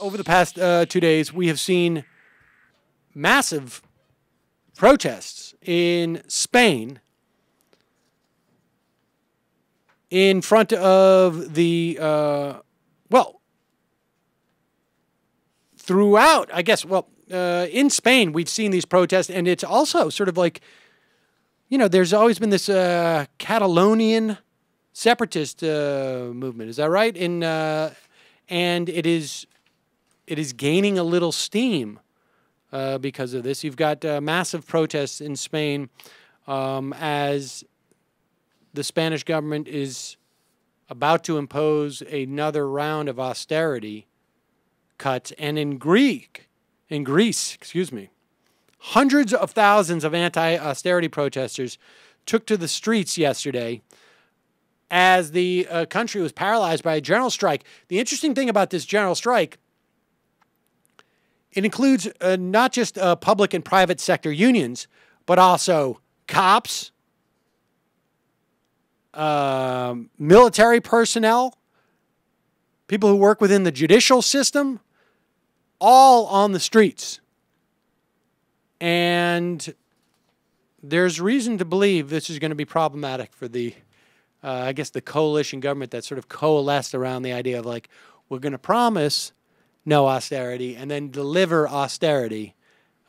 over the past uh, two days, we have seen massive protests in Spain in front of the, uh, well, throughout, I guess, well, uh, in Spain, we've seen these protests, and it's also sort of like, you know, there's always been this uh, Catalonian separatist uh, movement. Is that right? In uh, and it is it is gaining a little steam uh, because of this. You've got uh, massive protests in Spain um, as the Spanish government is about to impose another round of austerity cuts, and in Greek, in Greece, excuse me, hundreds of thousands of anti-austerity protesters took to the streets yesterday as the uh, country was paralyzed by a general strike. The interesting thing about this general strike, it includes uh, not just uh, public and private sector unions, but also cops, um, military personnel, people who work within the judicial system, all on the streets. And there's reason to believe this is going to be problematic for the, uh, I guess, the coalition government that sort of coalesced around the idea of like, we're going to promise no austerity and then deliver austerity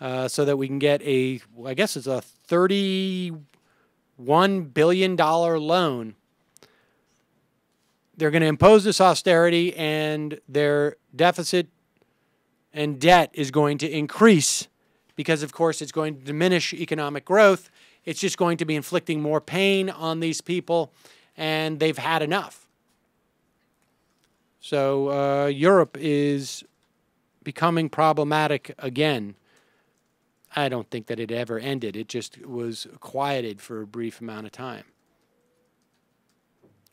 uh, so that we can get a, I guess it's a $31 billion loan. They're going to impose this austerity and their deficit and debt is going to increase because, of course, it's going to diminish economic growth. It's just going to be inflicting more pain on these people, and they've had enough. So uh, Europe is becoming problematic again. I don't think that it ever ended. It just was quieted for a brief amount of time.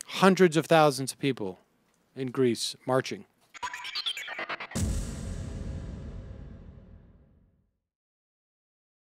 Hundreds of thousands of people in Greece marching.